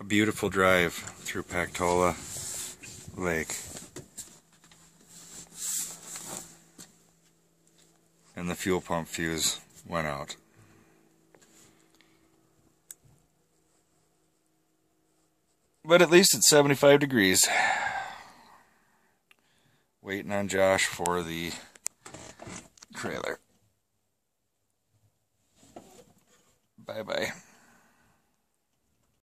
a beautiful drive through Pactola Lake. And the fuel pump fuse went out. But at least it's 75 degrees. Waiting on Josh for the trailer. Bye bye.